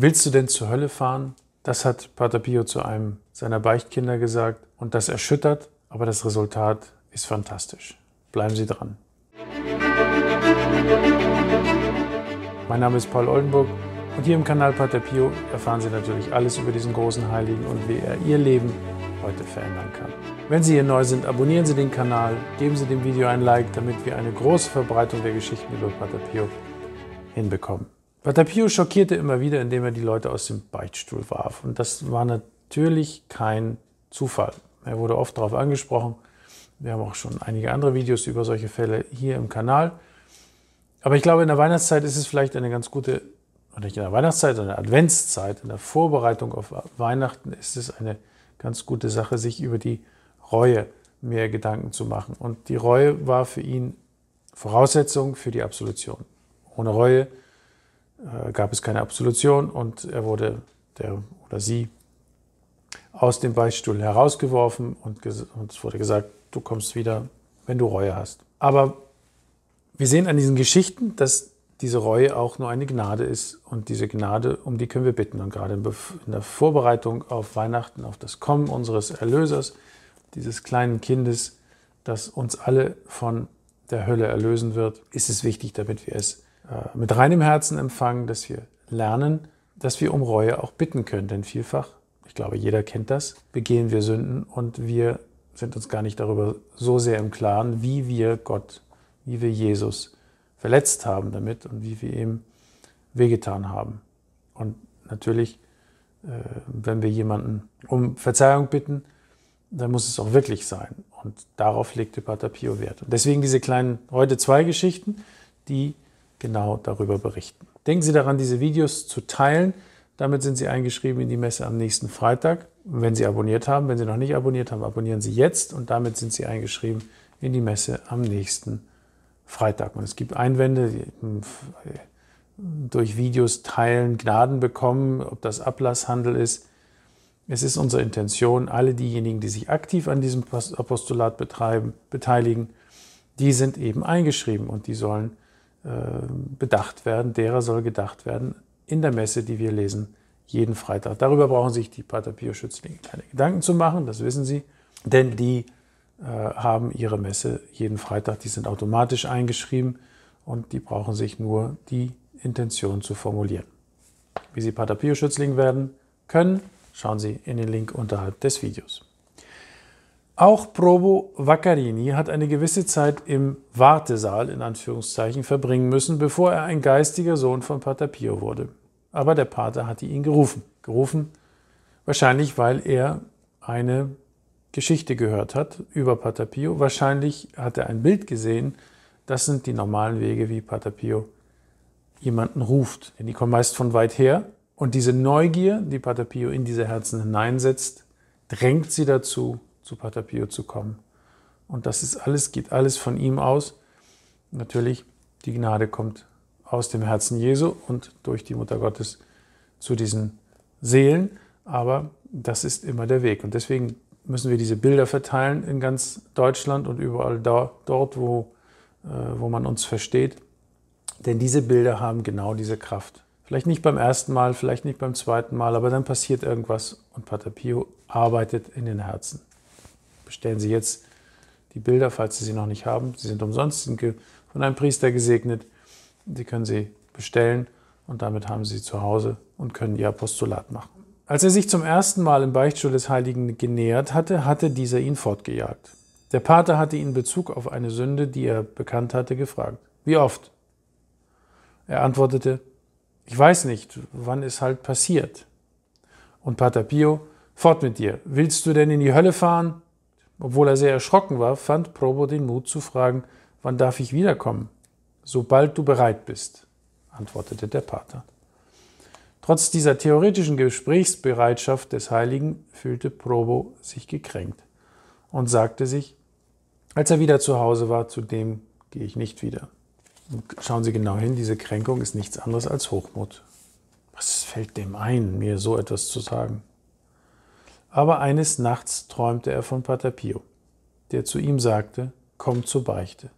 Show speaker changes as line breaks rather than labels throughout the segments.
Willst du denn zur Hölle fahren? Das hat Pater Pio zu einem seiner Beichtkinder gesagt und das erschüttert, aber das Resultat ist fantastisch. Bleiben Sie dran. Mein Name ist Paul Oldenburg und hier im Kanal Pater Pio erfahren Sie natürlich alles über diesen großen Heiligen und wie er Ihr Leben heute verändern kann. Wenn Sie hier neu sind, abonnieren Sie den Kanal, geben Sie dem Video ein Like, damit wir eine große Verbreitung der Geschichten über Pater Pio hinbekommen. Pater Pio schockierte immer wieder, indem er die Leute aus dem Beichtstuhl warf. Und das war natürlich kein Zufall. Er wurde oft darauf angesprochen. Wir haben auch schon einige andere Videos über solche Fälle hier im Kanal. Aber ich glaube, in der Weihnachtszeit ist es vielleicht eine ganz gute, oder nicht in der Weihnachtszeit, sondern in der Adventszeit, in der Vorbereitung auf Weihnachten ist es eine ganz gute Sache, sich über die Reue mehr Gedanken zu machen. Und die Reue war für ihn Voraussetzung für die Absolution. Ohne Reue äh, gab es keine Absolution und er wurde, der oder sie, aus dem Beichtstuhl herausgeworfen und, und es wurde gesagt, du kommst wieder, wenn du Reue hast. Aber wir sehen an diesen Geschichten, dass diese Reue auch nur eine Gnade ist und diese Gnade, um die können wir bitten. Und gerade in der Vorbereitung auf Weihnachten, auf das Kommen unseres Erlösers, dieses kleinen Kindes, das uns alle von der Hölle erlösen wird, ist es wichtig, damit wir es mit reinem Herzen empfangen, dass wir lernen, dass wir um Reue auch bitten können. Denn vielfach, ich glaube, jeder kennt das, begehen wir Sünden und wir sind uns gar nicht darüber so sehr im Klaren, wie wir Gott, wie wir Jesus verletzt haben damit und wie wir ihm wehgetan haben. Und natürlich, äh, wenn wir jemanden um Verzeihung bitten, dann muss es auch wirklich sein. Und darauf legte Pater Pio Wert. Und deswegen diese kleinen, heute zwei Geschichten, die genau darüber berichten. Denken Sie daran, diese Videos zu teilen. Damit sind Sie eingeschrieben in die Messe am nächsten Freitag. Wenn Sie abonniert haben, wenn Sie noch nicht abonniert haben, abonnieren Sie jetzt und damit sind Sie eingeschrieben in die Messe am nächsten Freitag. Und es gibt Einwände, die durch Videos teilen, Gnaden bekommen, ob das Ablasshandel ist. Es ist unsere Intention, alle diejenigen, die sich aktiv an diesem Apostolat betreiben, beteiligen, die sind eben eingeschrieben und die sollen bedacht werden, derer soll gedacht werden in der Messe, die wir lesen, jeden Freitag. Darüber brauchen sich die Pater Pio Schützlinge keine Gedanken zu machen, das wissen sie, denn die äh, haben ihre Messe jeden Freitag, die sind automatisch eingeschrieben und die brauchen sich nur die Intention zu formulieren. Wie Sie Pater Pio Schützling werden können, schauen Sie in den Link unterhalb des Videos. Auch Probo Vaccarini hat eine gewisse Zeit im Wartesaal in Anführungszeichen verbringen müssen, bevor er ein geistiger Sohn von Pater Pio wurde. Aber der Pater hatte ihn gerufen. Gerufen wahrscheinlich, weil er eine Geschichte gehört hat über Pater Pio. Wahrscheinlich hat er ein Bild gesehen. Das sind die normalen Wege, wie Pater Pio jemanden ruft. Denn die kommen meist von weit her. Und diese Neugier, die Pater Pio in diese Herzen hineinsetzt, drängt sie dazu, zu Pater Pio zu kommen. Und das ist alles, geht alles von ihm aus. Natürlich, die Gnade kommt aus dem Herzen Jesu und durch die Mutter Gottes zu diesen Seelen. Aber das ist immer der Weg. Und deswegen müssen wir diese Bilder verteilen in ganz Deutschland und überall da, dort, wo, äh, wo man uns versteht. Denn diese Bilder haben genau diese Kraft. Vielleicht nicht beim ersten Mal, vielleicht nicht beim zweiten Mal, aber dann passiert irgendwas und Pater Pio arbeitet in den Herzen bestellen Sie jetzt die Bilder, falls Sie sie noch nicht haben. Sie sind umsonst, sind von einem Priester gesegnet. Sie können sie bestellen und damit haben Sie sie zu Hause und können Ihr Apostolat machen. Als er sich zum ersten Mal im Beichtstuhl des Heiligen genähert hatte, hatte dieser ihn fortgejagt. Der Pater hatte ihn in Bezug auf eine Sünde, die er bekannt hatte, gefragt. Wie oft? Er antwortete, ich weiß nicht, wann es halt passiert. Und Pater Pio, fort mit dir, willst du denn in die Hölle fahren? Obwohl er sehr erschrocken war, fand Probo den Mut zu fragen, wann darf ich wiederkommen? Sobald du bereit bist, antwortete der Pater. Trotz dieser theoretischen Gesprächsbereitschaft des Heiligen fühlte Probo sich gekränkt und sagte sich, als er wieder zu Hause war, zu dem gehe ich nicht wieder. Und schauen Sie genau hin, diese Kränkung ist nichts anderes als Hochmut. Was fällt dem ein, mir so etwas zu sagen? Aber eines Nachts träumte er von Pater Pio, der zu ihm sagte, komm zur Beichte,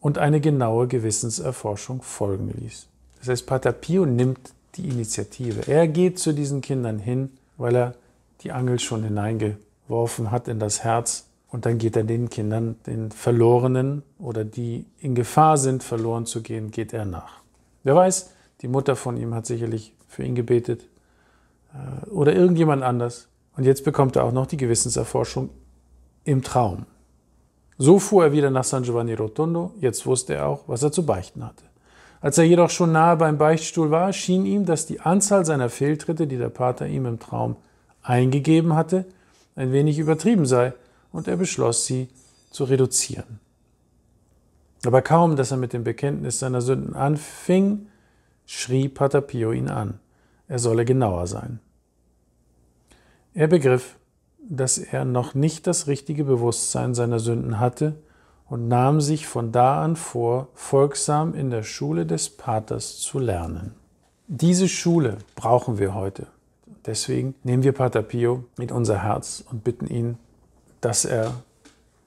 und eine genaue Gewissenserforschung folgen ließ. Das heißt, Pater Pio nimmt die Initiative. Er geht zu diesen Kindern hin, weil er die Angel schon hineingeworfen hat in das Herz. Und dann geht er den Kindern, den Verlorenen oder die in Gefahr sind, verloren zu gehen, geht er nach. Wer weiß, die Mutter von ihm hat sicherlich für ihn gebetet äh, oder irgendjemand anders. Und jetzt bekommt er auch noch die Gewissenserforschung im Traum. So fuhr er wieder nach San Giovanni Rotondo, jetzt wusste er auch, was er zu beichten hatte. Als er jedoch schon nahe beim Beichtstuhl war, schien ihm, dass die Anzahl seiner Fehltritte, die der Pater ihm im Traum eingegeben hatte, ein wenig übertrieben sei, und er beschloss, sie zu reduzieren. Aber kaum, dass er mit dem Bekenntnis seiner Sünden anfing, schrie Pater Pio ihn an, er solle genauer sein. Er begriff, dass er noch nicht das richtige Bewusstsein seiner Sünden hatte und nahm sich von da an vor, folgsam in der Schule des Paters zu lernen. Diese Schule brauchen wir heute. Deswegen nehmen wir Pater Pio mit unser Herz und bitten ihn, dass er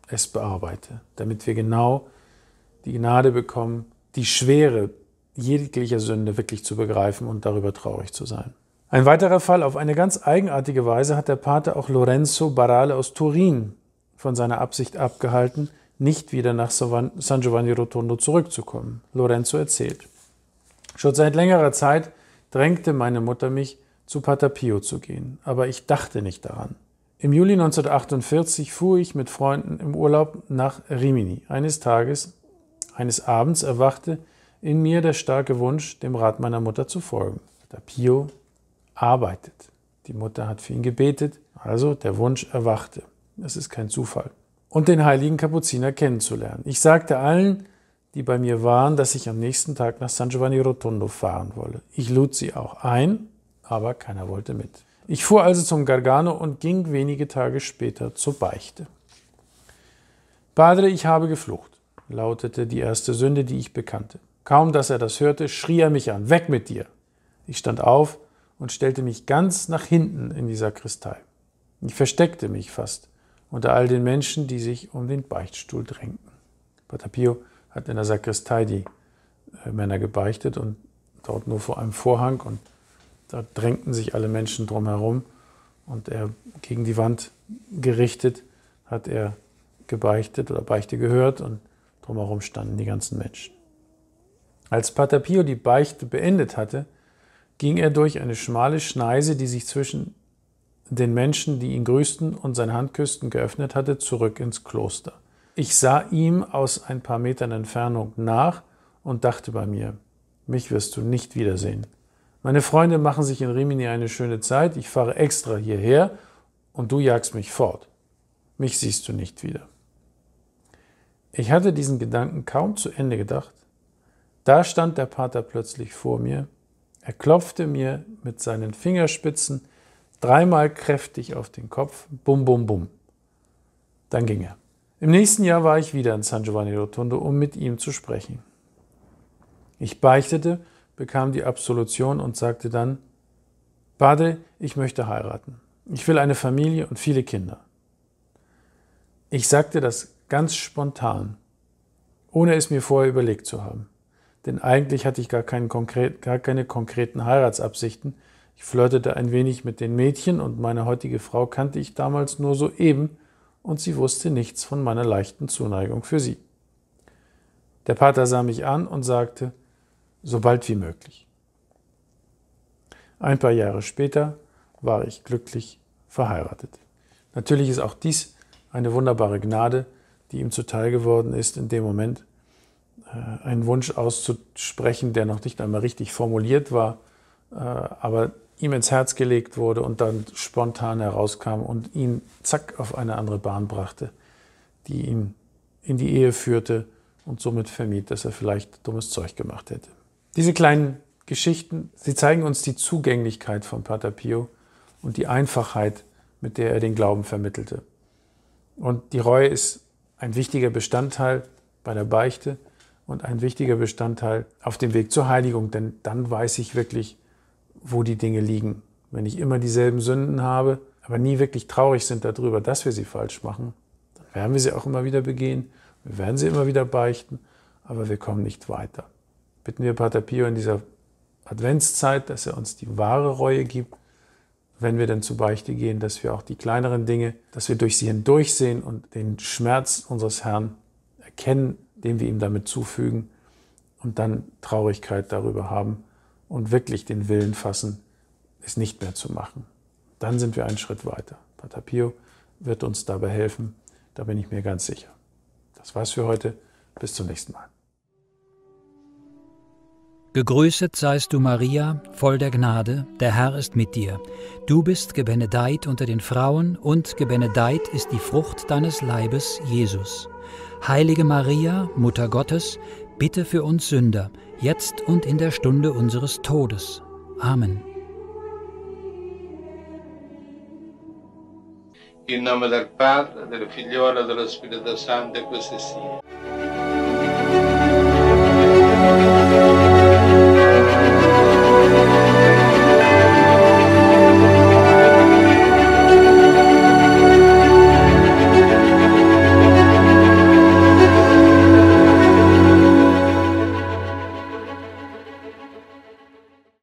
es bearbeite, damit wir genau die Gnade bekommen, die Schwere jeglicher Sünde wirklich zu begreifen und darüber traurig zu sein. Ein weiterer Fall, auf eine ganz eigenartige Weise hat der Pater auch Lorenzo Barale aus Turin von seiner Absicht abgehalten, nicht wieder nach San Giovanni Rotondo zurückzukommen. Lorenzo erzählt. Schon seit längerer Zeit drängte meine Mutter mich, zu Pater Pio zu gehen, aber ich dachte nicht daran. Im Juli 1948 fuhr ich mit Freunden im Urlaub nach Rimini. Eines Tages, eines Abends erwachte in mir der starke Wunsch, dem Rat meiner Mutter zu folgen. Pater Pio arbeitet. Die Mutter hat für ihn gebetet, also der Wunsch erwachte. Es ist kein Zufall. Und den heiligen Kapuziner kennenzulernen. Ich sagte allen, die bei mir waren, dass ich am nächsten Tag nach San Giovanni Rotondo fahren wolle. Ich lud sie auch ein, aber keiner wollte mit. Ich fuhr also zum Gargano und ging wenige Tage später zur Beichte. Padre, ich habe geflucht, lautete die erste Sünde, die ich bekannte. Kaum dass er das hörte, schrie er mich an, weg mit dir. Ich stand auf und stellte mich ganz nach hinten in die Sakristei. Ich versteckte mich fast unter all den Menschen, die sich um den Beichtstuhl drängten. Pater Pio hat in der Sakristei die äh, Männer gebeichtet und dort nur vor einem Vorhang und da drängten sich alle Menschen drumherum und er gegen die Wand gerichtet hat er gebeichtet oder Beichte gehört und drumherum standen die ganzen Menschen. Als Pater Pio die Beichte beendet hatte, ging er durch eine schmale Schneise, die sich zwischen den Menschen, die ihn grüßten und seine Hand küssten, geöffnet hatte, zurück ins Kloster. Ich sah ihm aus ein paar Metern Entfernung nach und dachte bei mir, mich wirst du nicht wiedersehen. Meine Freunde machen sich in Rimini eine schöne Zeit, ich fahre extra hierher und du jagst mich fort. Mich siehst du nicht wieder. Ich hatte diesen Gedanken kaum zu Ende gedacht. Da stand der Pater plötzlich vor mir er klopfte mir mit seinen Fingerspitzen dreimal kräftig auf den Kopf, bum, bum, bum. Dann ging er. Im nächsten Jahr war ich wieder in San Giovanni Rotondo, um mit ihm zu sprechen. Ich beichtete, bekam die Absolution und sagte dann, Bade, ich möchte heiraten. Ich will eine Familie und viele Kinder. Ich sagte das ganz spontan, ohne es mir vorher überlegt zu haben denn eigentlich hatte ich gar, konkret, gar keine konkreten Heiratsabsichten. Ich flirtete ein wenig mit den Mädchen und meine heutige Frau kannte ich damals nur so eben und sie wusste nichts von meiner leichten Zuneigung für sie. Der Pater sah mich an und sagte, so bald wie möglich. Ein paar Jahre später war ich glücklich verheiratet. Natürlich ist auch dies eine wunderbare Gnade, die ihm zuteil geworden ist in dem Moment, äh, einen Wunsch auszusprechen, der noch nicht einmal richtig formuliert war, äh, aber ihm ins Herz gelegt wurde und dann spontan herauskam und ihn zack auf eine andere Bahn brachte, die ihn in die Ehe führte und somit vermied, dass er vielleicht dummes Zeug gemacht hätte. Diese kleinen Geschichten, sie zeigen uns die Zugänglichkeit von Pater Pio und die Einfachheit, mit der er den Glauben vermittelte. Und die Reue ist ein wichtiger Bestandteil bei der Beichte und ein wichtiger Bestandteil auf dem Weg zur Heiligung, denn dann weiß ich wirklich, wo die Dinge liegen. Wenn ich immer dieselben Sünden habe, aber nie wirklich traurig sind darüber, dass wir sie falsch machen, dann werden wir sie auch immer wieder begehen, wir werden sie immer wieder beichten, aber wir kommen nicht weiter. Bitten wir Pater Pio in dieser Adventszeit, dass er uns die wahre Reue gibt, wenn wir dann zur Beichte gehen, dass wir auch die kleineren Dinge, dass wir durch sie hindurchsehen und den Schmerz unseres Herrn erkennen, den wir ihm damit zufügen und dann Traurigkeit darüber haben und wirklich den Willen fassen, es nicht mehr zu machen. Dann sind wir einen Schritt weiter. Pater Pio wird uns dabei helfen, da bin ich mir ganz sicher. Das war's für heute. Bis zum nächsten Mal.
Gegrüßet seist du, Maria, voll der Gnade, der Herr ist mit dir. Du bist gebenedeit unter den Frauen, und gebenedeit ist die Frucht deines Leibes, Jesus. Heilige Maria, Mutter Gottes, bitte für uns Sünder, jetzt und in der Stunde unseres Todes. Amen.
In nome del Padre, del Figliolo e dello Spirito Santo, così sia.